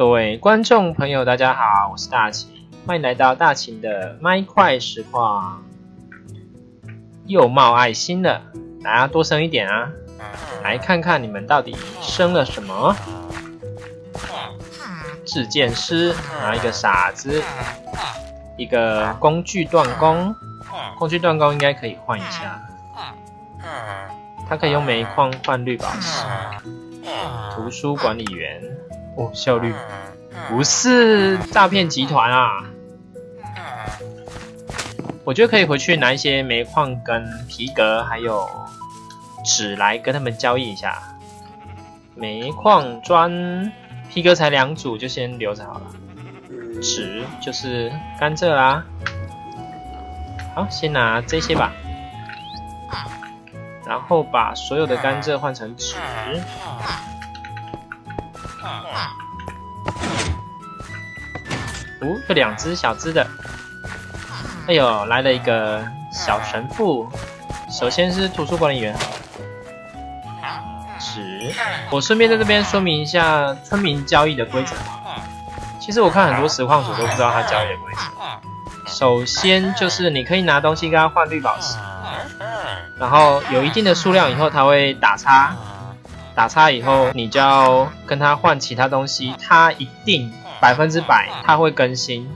各位观众朋友，大家好，我是大秦，欢迎来到大秦的麦块实况。又冒爱心了，大家多生一点啊！来看看你们到底生了什么？制剑师，拿一个傻子，一个工具断工，工具断工应该可以换一下。它可以用煤矿换绿宝石。图书管理员，哦，效率不是诈骗集团啊！我觉得可以回去拿一些煤矿跟皮革还有纸来跟他们交易一下。煤矿砖、皮革才两组，就先留着好了。纸就是甘蔗啦。好，先拿这些吧。然后把所有的甘蔗换成纸。哦，有两只小只的。哎呦，来了一个小神父。首先是图书管理员，纸。我顺便在这边说明一下村民交易的规则。其实我看很多实况主都不知道他交易的规则。首先就是你可以拿东西跟他换绿宝石，然后有一定的数量以后他会打叉，打叉以后你就要跟他换其他东西，他一定百分之百他会更新。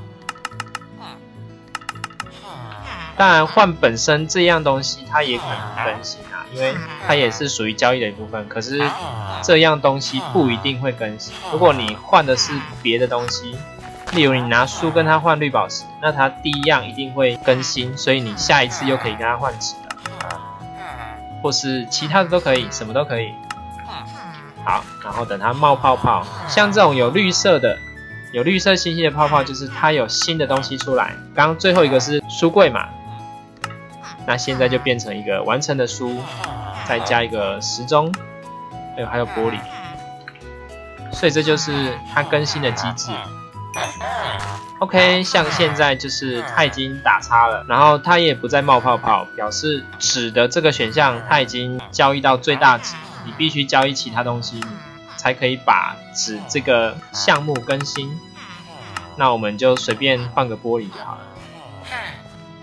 当然换本身这样东西它也可能更新啊，因为它也是属于交易的一部分。可是这样东西不一定会更新，如果你换的是别的东西。例如你拿书跟他换绿宝石，那他第一样一定会更新，所以你下一次又可以跟他换纸了，或是其他的都可以，什么都可以。好，然后等它冒泡泡，像这种有绿色的、有绿色星星的泡泡，就是它有新的东西出来。刚刚最后一个是书柜嘛，那现在就变成一个完成的书，再加一个时钟，还有还有玻璃，所以这就是它更新的机制。OK，像现在就是它已经打叉了，然后它也不再冒泡泡，表示纸的这个选项它已经交易到最大值，你必须交易其他东西才可以把纸这个项目更新。那我们就随便换个玻璃就好了，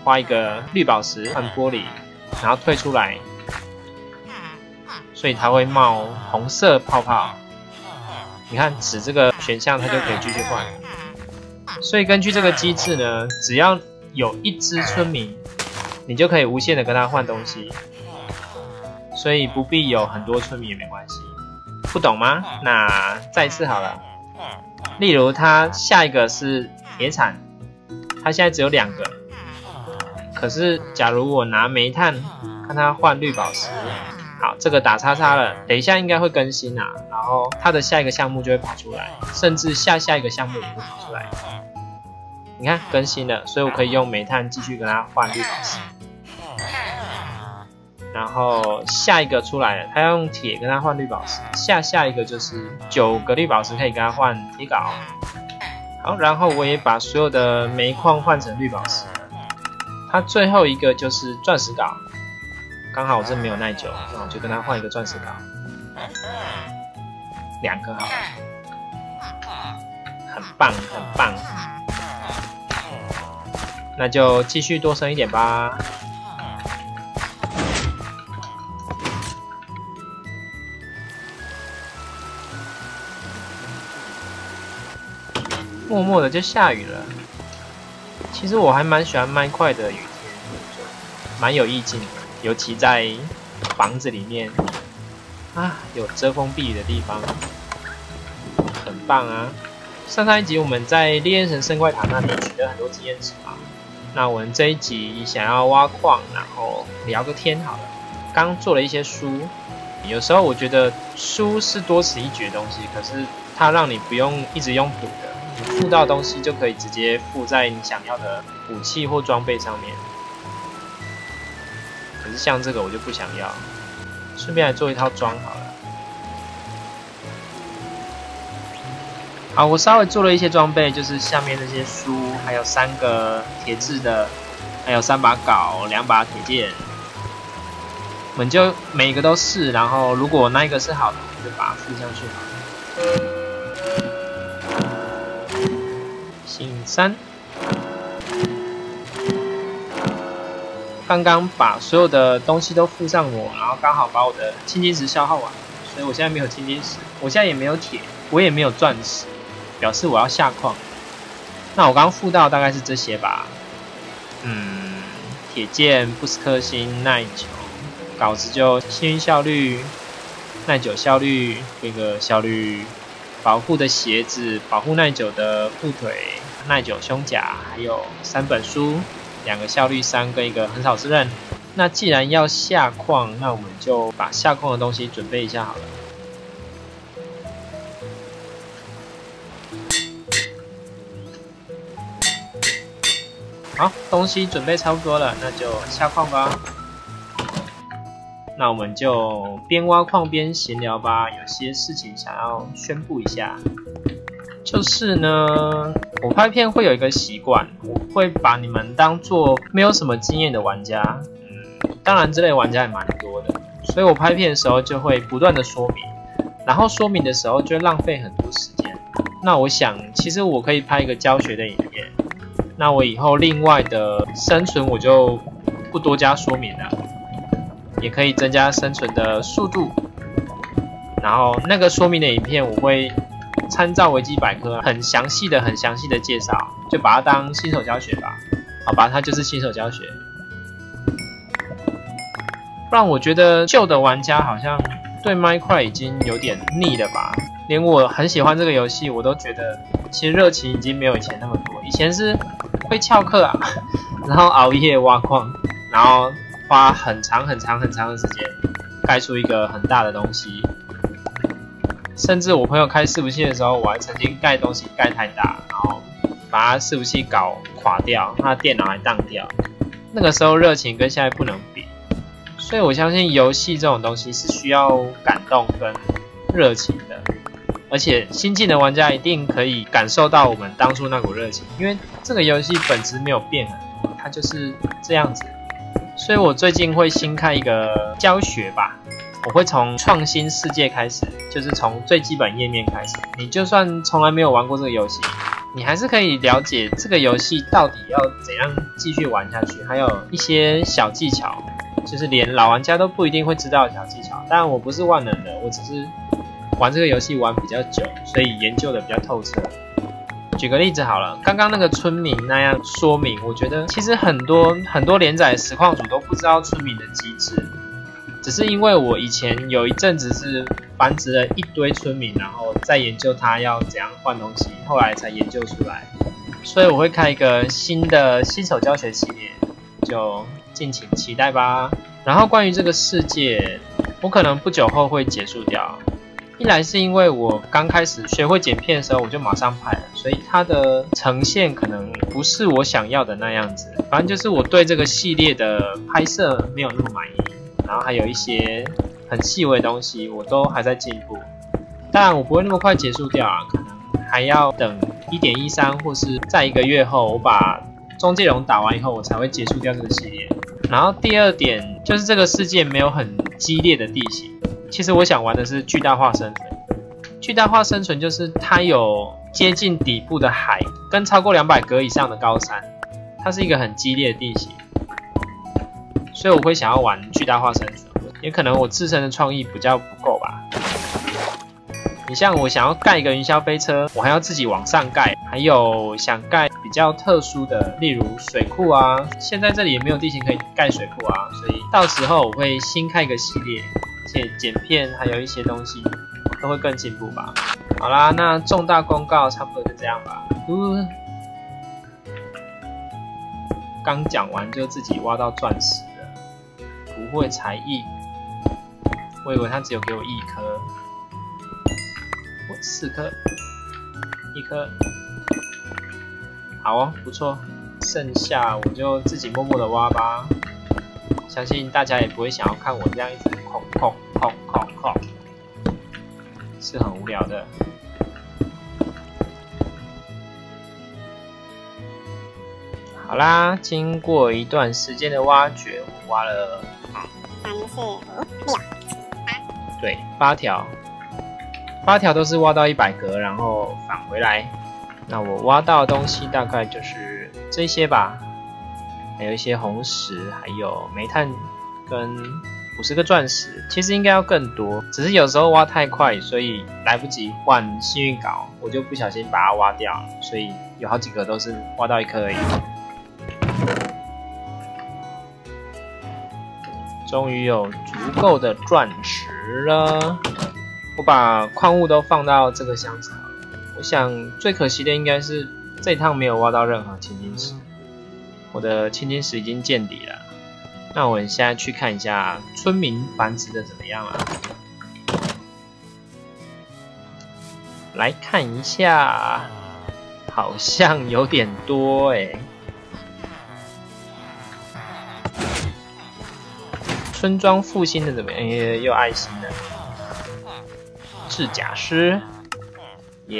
花一个绿宝石换玻璃，然后退出来，所以它会冒红色泡泡。你看纸这个选项，它就可以继续换。所以根据这个机制呢，只要有一只村民，你就可以无限的跟他换东西，所以不必有很多村民也没关系。不懂吗？那再次好了。例如他下一个是铁铲，他现在只有两个，可是假如我拿煤炭看它换绿宝石，好，这个打叉叉了，等一下应该会更新啊，然后它的下一个项目就会跑出来，甚至下下一个项目也会跑出来。你看更新了，所以我可以用煤炭继续跟它换绿宝石。然后下一个出来了，他要用铁跟他换绿宝石。下下一个就是九个绿宝石可以跟他换铁镐。好，然后我也把所有的煤矿换成绿宝石。他最后一个就是钻石镐，刚好我这没有耐久，那我就跟他换一个钻石镐，两个好，很棒，很棒。那就继续多生一点吧。默默的就下雨了。其实我还蛮喜欢麦块的雨天，蛮有意境的，尤其在房子里面啊，有遮风避雨的地方，很棒啊。上上一集我们在烈焰神圣怪塔那里取得很多经验值嘛。那我们这一集想要挖矿，然后聊个天好了。刚做了一些书，有时候我觉得书是多此一举的东西，可是它让你不用一直用补的，附到东西就可以直接附在你想要的武器或装备上面。可是像这个我就不想要，顺便来做一套装好了。好，我稍微做了一些装备，就是下面那些书，还有三个铁质的，还有三把镐，两把铁剑，我们就每个都试，然后如果那一个是好的，我们就把它附上去好了。三。刚刚把所有的东西都附上我，然后刚好把我的青金石消耗完，所以我现在没有青金石，我现在也没有铁，我也没有钻石，表示我要下矿。那我刚刚附到大概是这些吧，嗯，铁剑、布斯克星、耐久，稿子就幸运效率、耐久效率、那个效率、保护的鞋子、保护耐久的护腿、耐久胸甲，还有三本书。两个效率三跟一个很少之刃。那既然要下矿，那我们就把下矿的东西准备一下好了。好，东西准备差不多了，那就下矿吧。那我们就边挖矿边闲聊吧，有些事情想要宣布一下。就是呢，我拍片会有一个习惯，我会把你们当做没有什么经验的玩家。嗯，当然这类玩家也蛮多的，所以我拍片的时候就会不断的说明，然后说明的时候就浪费很多时间。那我想，其实我可以拍一个教学的影片，那我以后另外的生存我就不多加说明了，也可以增加生存的速度。然后那个说明的影片我会。参照维基百科，很详细的、很详细的介绍，就把它当新手教学吧。好吧，它就是新手教学。不然我觉得旧的玩家好像对麦块已经有点腻了吧。连我很喜欢这个游戏，我都觉得其实热情已经没有以前那么多。以前是会翘课啊，然后熬夜挖矿，然后花很长很长很长的时间盖出一个很大的东西。甚至我朋友开伺服器的时候，我还曾经盖东西盖太大，然后把他伺服器搞垮掉，他的电脑还当掉。那个时候热情跟现在不能比，所以我相信游戏这种东西是需要感动跟热情的，而且新进的玩家一定可以感受到我们当初那股热情，因为这个游戏本质没有变很多，它就是这样子。所以我最近会新开一个教学吧。我会从创新世界开始，就是从最基本页面开始。你就算从来没有玩过这个游戏，你还是可以了解这个游戏到底要怎样继续玩下去。还有一些小技巧，就是连老玩家都不一定会知道的小技巧。当然，我不是万能的，我只是玩这个游戏玩比较久，所以研究的比较透彻。举个例子好了，刚刚那个村民那样说明，我觉得其实很多很多连载实况组都不知道村民的机制。只是因为我以前有一阵子是繁殖了一堆村民，然后再研究它要怎样换东西，后来才研究出来。所以我会开一个新的新手教学系列，就敬请期待吧。然后关于这个世界，我可能不久后会结束掉。一来是因为我刚开始学会剪片的时候，我就马上拍了，所以它的呈现可能不是我想要的那样子。反正就是我对这个系列的拍摄没有那么满意。然后还有一些很细微的东西，我都还在进步。当然，我不会那么快结束掉啊，可能还要等一点一三，或是在一个月后，我把中介龙打完以后，我才会结束掉这个系列。然后第二点就是这个世界没有很激烈的地形。其实我想玩的是巨大化生存。巨大化生存就是它有接近底部的海，跟超过两百格以上的高山，它是一个很激烈的地形。所以我会想要玩巨大化生存，也可能我自身的创意比较不够吧。你像我想要盖一个云霄飞车，我还要自己往上盖，还有想盖比较特殊的，例如水库啊。现在这里也没有地形可以盖水库啊，所以到时候我会新开一个系列，且剪片还有一些东西都会更进步吧。好啦，那重大公告差不多就这样吧。刚讲完就自己挖到钻石了。不会才艺，我以为他只有给我一颗，我四颗，一颗，好哦，不错，剩下我就自己默默的挖吧，相信大家也不会想要看我这样一直空空空空空，是很无聊的。好啦，经过一段时间的挖掘，我挖了。三四五六七八，对，八条，八条都是挖到一百格，然后返回来。那我挖到的东西大概就是这些吧，还有一些红石，还有煤炭跟五十个钻石，其实应该要更多，只是有时候挖太快，所以来不及换幸运镐，我就不小心把它挖掉了，所以有好几个都是挖到一颗而已。终于有足够的钻石了，我把矿物都放到这个箱子。我想最可惜的应该是这趟没有挖到任何青金石，我的青金石已经见底了。那我们现在去看一下村民繁殖的怎么样了。来看一下，好像有点多哎。村庄复兴的怎么样？又爱心的制甲师，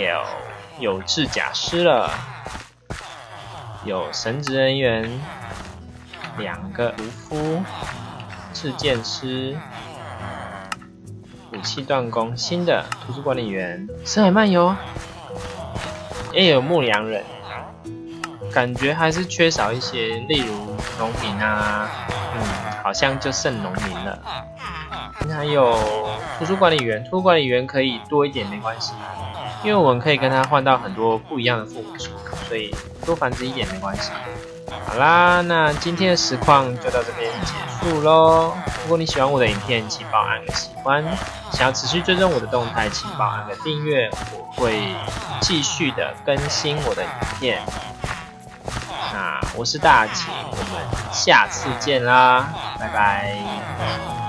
有有制甲师了，有神职人员，两个屠夫，制剑师，武器锻工，新的图书管理员，深海漫游，也有牧羊人，感觉还是缺少一些，例如农民啊，嗯。好像就剩农民了，还有图书管理员，图书管理员可以多一点没关系，因为我们可以跟他换到很多不一样的父母书，所以多繁殖一点没关系。好啦，那今天的实况就到这边结束喽。如果你喜欢我的影片，请帮我按个喜欢。想要持续追踪我的动态，请帮我按个订阅，我会继续的更新我的影片。那我是大秦，我们下次见啦，拜拜。